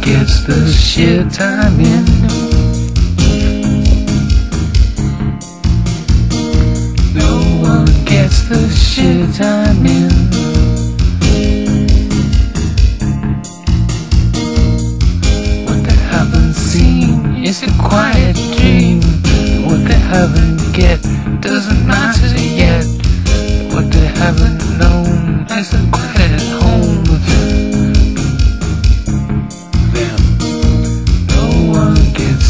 gets the shit I'm in. No one gets the shit I'm in. What they haven't seen is a quiet dream. What they haven't get doesn't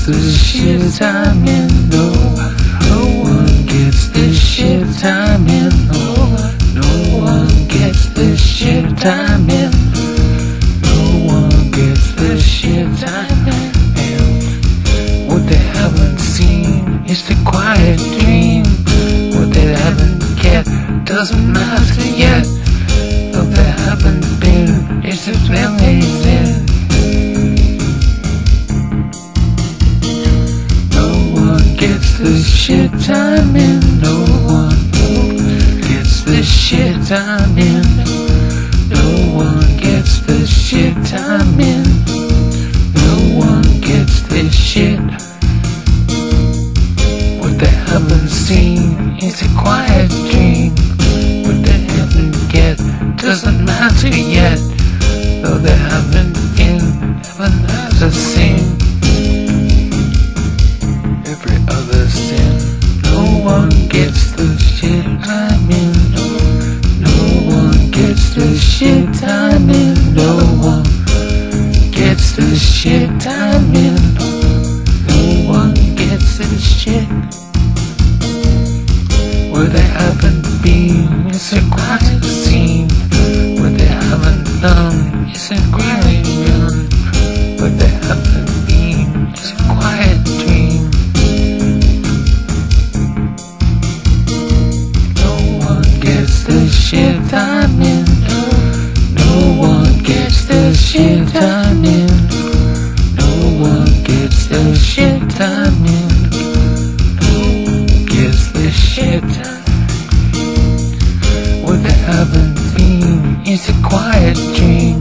gets the shit I'm in. No, no one gets the shit I'm in. No, no one gets the shit I'm in. No one gets the shit I'm in. What they haven't seen is the quiet dream. What they haven't get doesn't matter yet. What they haven't been is the anything. The shit I'm in. No one gets the shit I'm in. No one gets the shit I'm in. No one gets this shit. What they haven't seen is a quiet dream. What they haven't get doesn't matter yet. Though they haven't been, haven't ever seen. Every No one gets the shit I'm in. No one gets the shit I'm in. No one gets the shit I'm in. No one gets the shit. Where they haven't been is a quiet scene. Where they haven't done is a shit I'm in. No one gets the shit I'm in. No one gets the shit I'm in. No one gets the shit I'm What they haven't been is a quiet dream.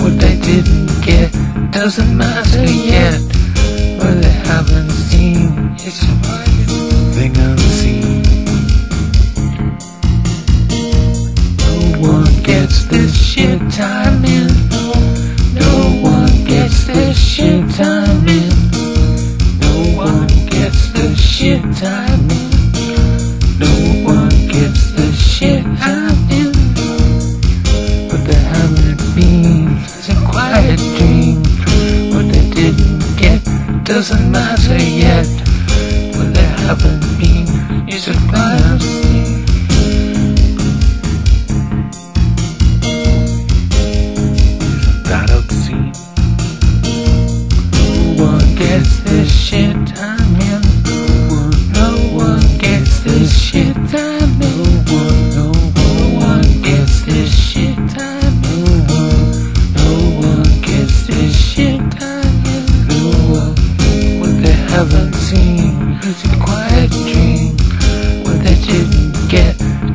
What they didn't get doesn't matter yet. One gets this shit I'm in. No one gets this shit I'm in. No one gets the shit I'm in. No one gets the shit I'm in. But they haven't been is a quiet dream. What they didn't get doesn't matter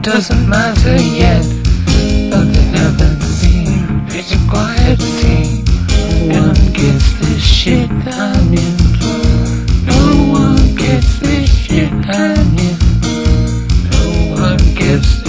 doesn't matter yet But they haven't seen It's a quiet tea One gets this shit I'm in No one gets this shit I'm in No one gets